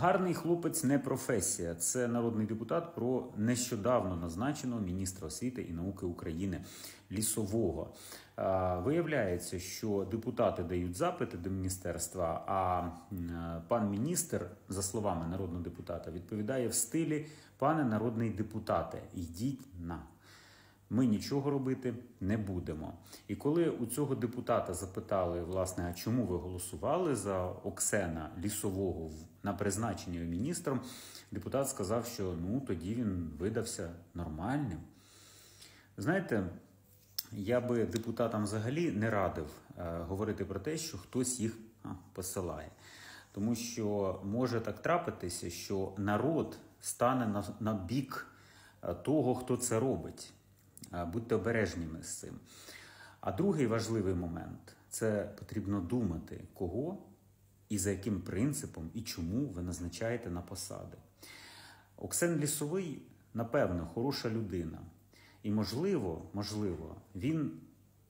Гарний хлопець не професія. Це народний депутат про нещодавно назначеного міністра освіти і науки України лісового. Виявляється, що депутати дають запити до міністерства, а пан міністр, за словами народного депутата, відповідає в стилі пане народний депутате, йдіть на. Ми нічого робити не будемо. І коли у цього депутата запитали, власне, а чому ви голосували за Оксена Лісового на призначення міністром, депутат сказав, що ну тоді він видався нормальним. Знаєте, я би депутатам взагалі не радив е, говорити про те, що хтось їх а, посилає. Тому що може так трапитися, що народ стане на, на бік е, того, хто це робить. Е, Будьте обережніми з цим. А другий важливий момент це потрібно думати, кого і за яким принципом і чому ви назначаєте на посади. Оксен Лісовий, напевно, хороша людина. І можливо, можливо, він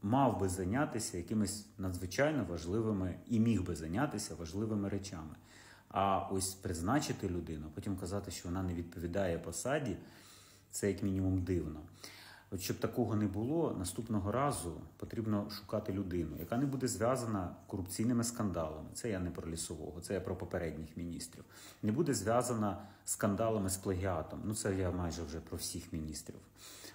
мав би зайнятися якимись надзвичайно важливими і міг би зайнятися важливими речами. А ось призначити людину, потім казати, що вона не відповідає посаді, це як мінімум дивно. От щоб такого не було, наступного разу потрібно шукати людину, яка не буде зв'язана корупційними скандалами. Це я не про лісового, це я про попередніх міністрів. Не буде зв'язана скандалами з плагіатом. Ну це я майже вже про всіх міністрів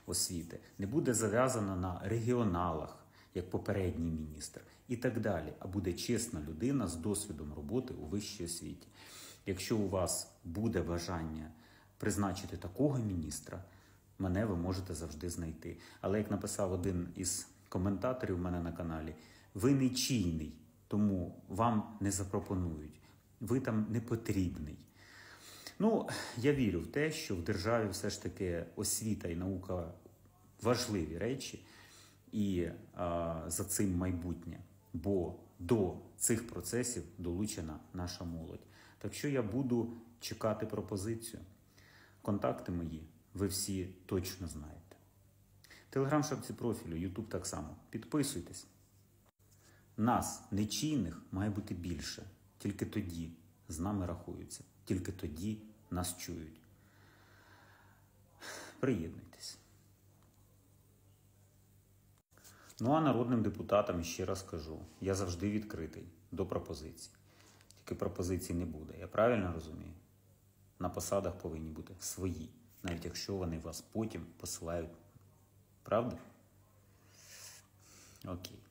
освіти. Не буде зав'язана на регіоналах, як попередній міністр, і так далі. А буде чесна людина з досвідом роботи у вищій освіті. Якщо у вас буде бажання призначити такого міністра, мене ви можете завжди знайти. Але як написав один із коментаторів у мене на каналі, ви не чийний, тому вам не запропонують. Ви там не потрібний. Ну, я вірю в те, що в державі все ж таки освіта і наука важливі речі, і а, за цим майбутнє. Бо до цих процесів долучена наша молодь. Так що я буду чекати пропозицію. Контакти мої ви всі точно знаєте. Телеграм шапці профілю, Ютуб так само. Підписуйтесь. Нас, нечійних, має бути більше. Тільки тоді з нами рахуються, тільки тоді нас чують. Приєднуйтесь. Ну а народним депутатам ще раз кажу: я завжди відкритий до пропозицій. Тільки пропозицій не буде. Я правильно розумію? На посадах повинні бути свої, навіть якщо вони вас потім посилають. Правда? Окей.